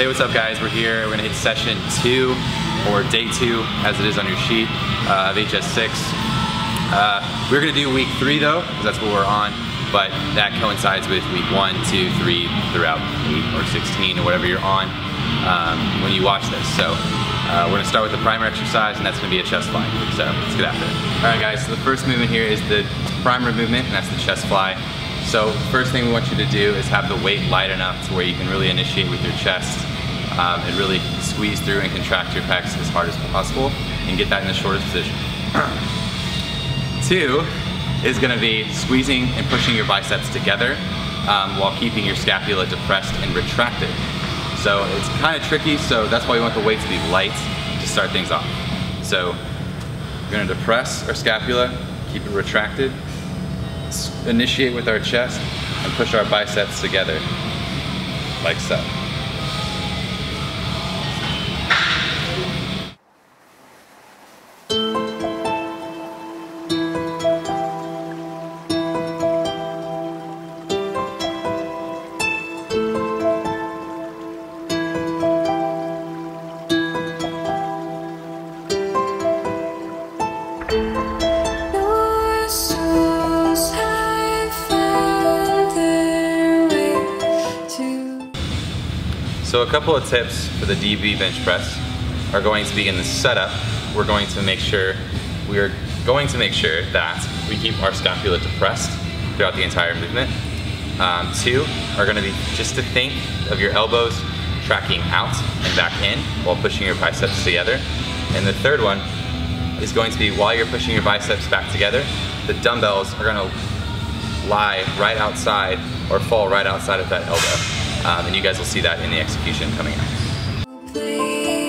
Hey, what's up guys? We're here. We're gonna hit session two, or day two, as it is on your sheet, uh, of HS6. Uh, we're gonna do week three though, because that's what we're on, but that coincides with week one, two, three, throughout eight or 16 or whatever you're on um, when you watch this. So uh, we're gonna start with the primer exercise and that's gonna be a chest fly. So let's get after it. All right guys, so the first movement here is the primer movement and that's the chest fly. So first thing we want you to do is have the weight light enough to where you can really initiate with your chest um, and really squeeze through and contract your pecs as hard as possible and get that in the shortest position. Two is gonna be squeezing and pushing your biceps together um, while keeping your scapula depressed and retracted. So it's kind of tricky, so that's why we want the weight to be light to start things off. So we're gonna depress our scapula, keep it retracted, initiate with our chest and push our biceps together like so. So a couple of tips for the DB bench press are going to be in the setup. We're going to make sure, we are going to make sure that we keep our scapula depressed throughout the entire movement. Um, two are gonna be just to think of your elbows tracking out and back in while pushing your biceps together. And the third one is going to be while you're pushing your biceps back together, the dumbbells are gonna lie right outside or fall right outside of that elbow. Um, and you guys will see that in the execution coming up.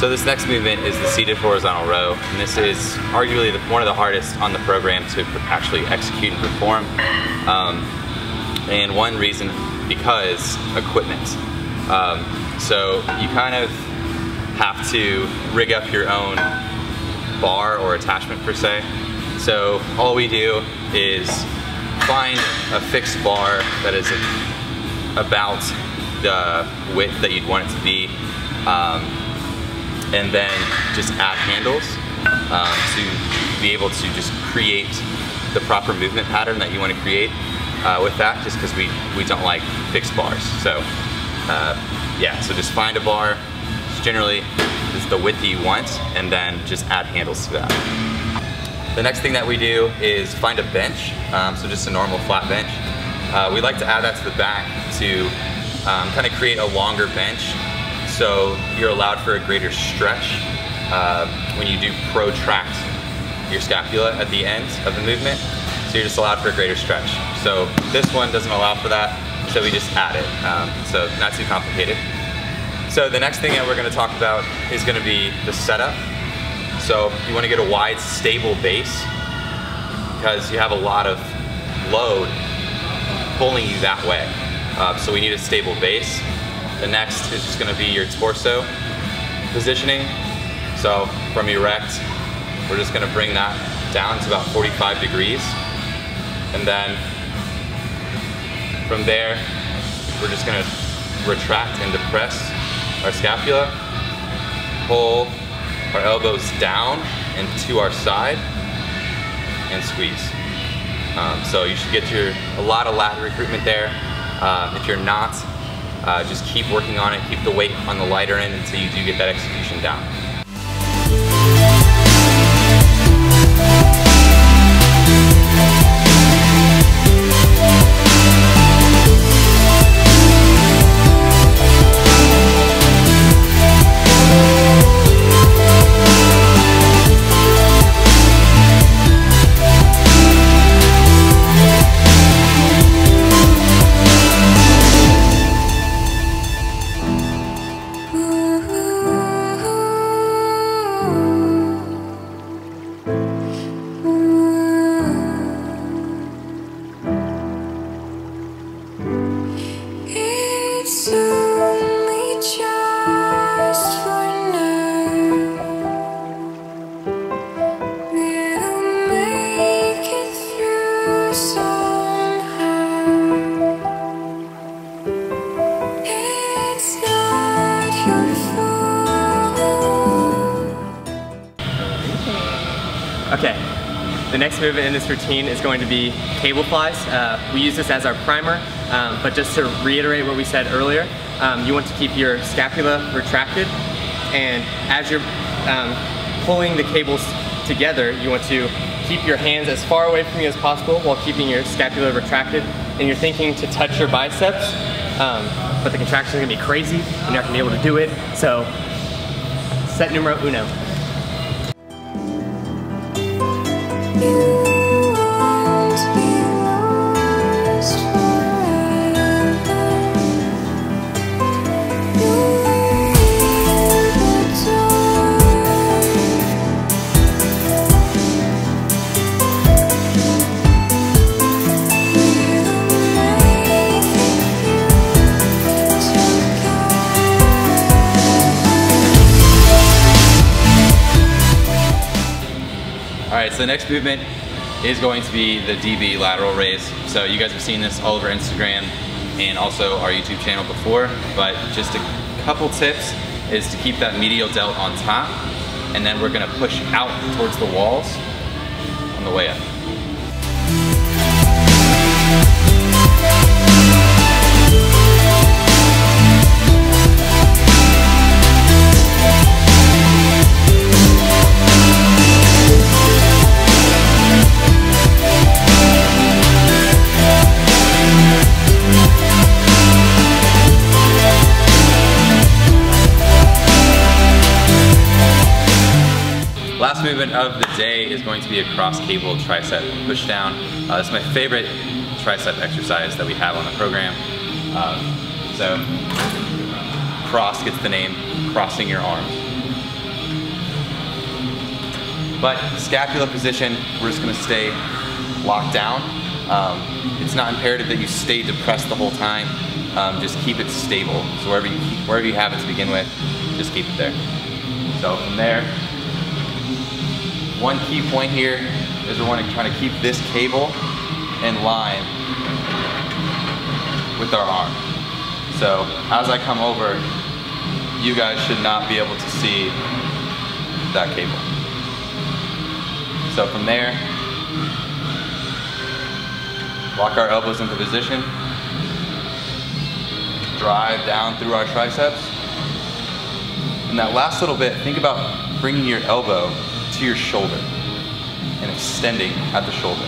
So this next movement is the seated horizontal row, and this is arguably the, one of the hardest on the program to actually execute and perform. Um, and one reason, because equipment. Um, so you kind of have to rig up your own bar or attachment per se. So all we do is find a fixed bar that is about the width that you'd want it to be. Um, and then just add handles um, to be able to just create the proper movement pattern that you want to create uh, with that just because we, we don't like fixed bars. So uh, yeah, so just find a bar, generally is the width that you want, and then just add handles to that. The next thing that we do is find a bench, um, so just a normal flat bench. Uh, we like to add that to the back to um, kind of create a longer bench so you're allowed for a greater stretch uh, when you do protract your scapula at the end of the movement. So you're just allowed for a greater stretch. So this one doesn't allow for that, so we just add it. Um, so not too complicated. So the next thing that we're gonna talk about is gonna be the setup. So you wanna get a wide, stable base because you have a lot of load pulling you that way. Uh, so we need a stable base. The next is just gonna be your torso positioning. So from erect, we're just gonna bring that down to about 45 degrees. And then from there, we're just gonna retract and depress our scapula, pull our elbows down and to our side, and squeeze. Um, so you should get your a lot of lat recruitment there. Uh, if you're not, uh, just keep working on it, keep the weight on the lighter end until you do get that execution down. Okay, the next movement in this routine is going to be cable flies. Uh, we use this as our primer, um, but just to reiterate what we said earlier, um, you want to keep your scapula retracted, and as you're um, pulling the cables together, you want to keep your hands as far away from you as possible while keeping your scapula retracted, and you're thinking to touch your biceps, um, but the contraction is gonna be crazy, you're not gonna be able to do it, so set numero uno. you. All right, so the next movement is going to be the DB lateral raise. So you guys have seen this all over Instagram and also our YouTube channel before, but just a couple tips is to keep that medial delt on top, and then we're gonna push out towards the walls on the way up. Is going to be a cross cable tricep push down. Uh, is my favorite tricep exercise that we have on the program. Um, so cross gets the name, crossing your arms. But scapula position, we're just gonna stay locked down. Um, it's not imperative that you stay depressed the whole time. Um, just keep it stable. So wherever you, wherever you have it to begin with, just keep it there. So from there, one key point here is we want to try to keep this cable in line with our arm. So as I come over, you guys should not be able to see that cable. So from there, lock our elbows into position, drive down through our triceps. And that last little bit, think about bringing your elbow to your shoulder and extending at the shoulder.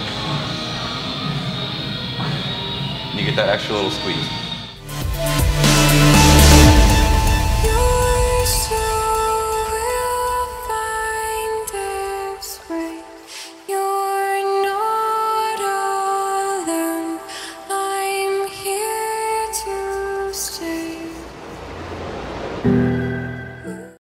And you get that extra little squeeze.